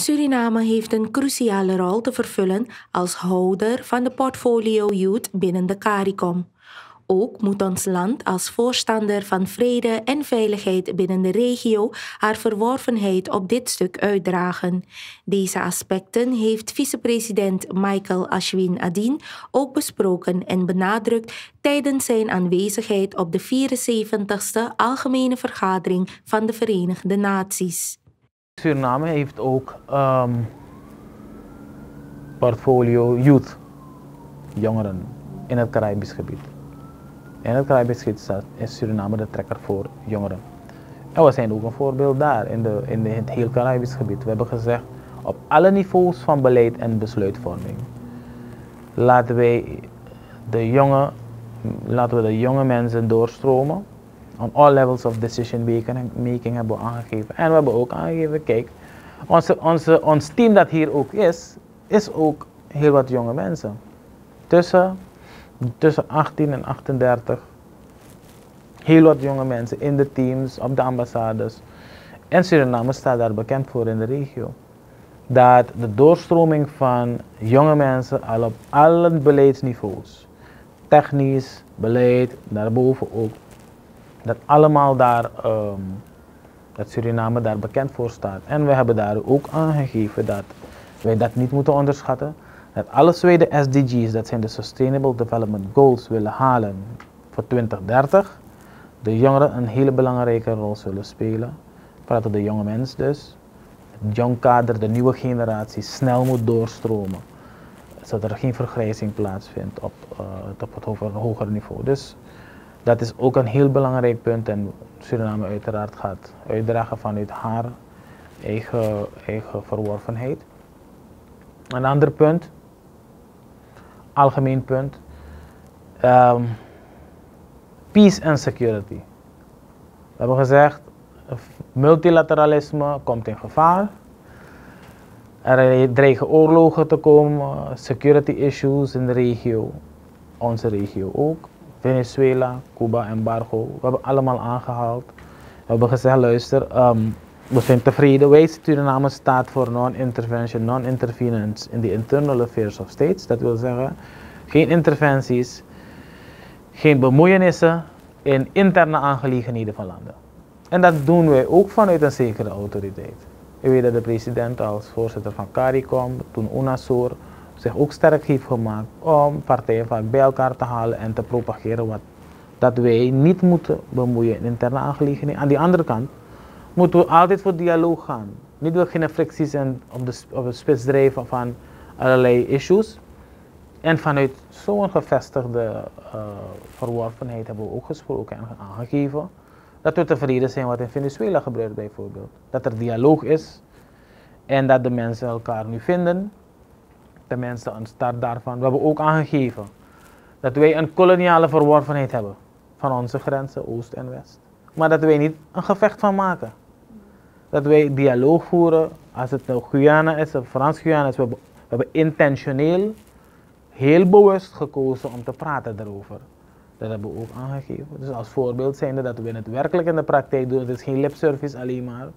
Suriname heeft een cruciale rol te vervullen als houder van de portfolio Youth binnen de CARICOM. Ook moet ons land als voorstander van vrede en veiligheid binnen de regio haar verworvenheid op dit stuk uitdragen. Deze aspecten heeft vicepresident Michael Ashwin Adin ook besproken en benadrukt tijdens zijn aanwezigheid op de 74ste Algemene Vergadering van de Verenigde Naties. Suriname heeft ook um, portfolio youth, jongeren in het Caribisch gebied. In het Caribisch gebied is Suriname de trekker voor jongeren. En we zijn ook een voorbeeld daar in, de, in, de, het heel Caribisch gebied. We hebben gezegd op alle niveaus van beleid en besluitvorming. Laten wij de jonge, laten we de jonge mensen doorstromen on all levels of decision making, hebben we aangegeven. En we hebben ook aangegeven, kijk, onze, onze, ons team dat hier ook is, is ook heel wat jonge mensen. Tussen, tussen 18 en 38. Heel wat jonge mensen in de teams, op de ambassades. En Suriname staat daar bekend voor in de regio. Dat de doorstroming van jonge mensen al op alle beleidsniveaus, technisch, beleid, daarboven ook, dat allemaal daar, um, dat Suriname daar bekend voor staat. En we hebben daar ook aangegeven dat wij dat niet moeten onderschatten. Dat alles wij de SDG's, dat zijn de Sustainable Development Goals, willen halen voor 2030, de jongeren een hele belangrijke rol zullen spelen. Praten de jonge mens dus. Het jong kader, de nieuwe generatie, snel moet doorstromen. Zodat er geen vergrijzing plaatsvindt op, uh, op het hoger, hoger niveau. Dus dat is ook een heel belangrijk punt en Suriname uiteraard gaat uitdragen vanuit haar eigen, eigen verworvenheid. Een ander punt, algemeen punt, um, peace and security. We hebben gezegd, multilateralisme komt in gevaar. Er dreigen oorlogen te komen, security issues in de regio, onze regio ook. Venezuela, Cuba, embargo. We hebben allemaal aangehaald. We hebben gezegd, luister, um, we zijn tevreden. Wij Suriname staat voor non-intervention, non-interference in the internal affairs of states. Dat wil zeggen, geen interventies, geen bemoeienissen in interne aangelegenheden van landen. En dat doen wij ook vanuit een zekere autoriteit. U weet dat de president als voorzitter van CARICOM, toen UNASUR, zich ook sterk heeft gemaakt om partijen vaak bij elkaar te halen en te propageren wat, dat wij niet moeten bemoeien in interne aangelegenheden. Aan die andere kant moeten we altijd voor dialoog gaan. Niet door geen fricties en op de, op de spits drijven van allerlei issues. En vanuit zo'n gevestigde uh, verworvenheid hebben we ook gesproken en aangegeven dat we tevreden zijn wat in Venezuela gebeurt bijvoorbeeld. Dat er dialoog is en dat de mensen elkaar nu vinden Tenminste, een start daarvan. We hebben ook aangegeven dat wij een koloniale verworvenheid hebben van onze grenzen, Oost en West. Maar dat wij niet een gevecht van maken. Dat wij dialoog voeren, als het nou Guyana is of Frans-Guyana is, we hebben, we hebben intentioneel, heel bewust gekozen om te praten daarover. Dat hebben we ook aangegeven. Dus als voorbeeld zijnde dat we het werkelijk in de praktijk doen. Het is geen lipservice alleen maar.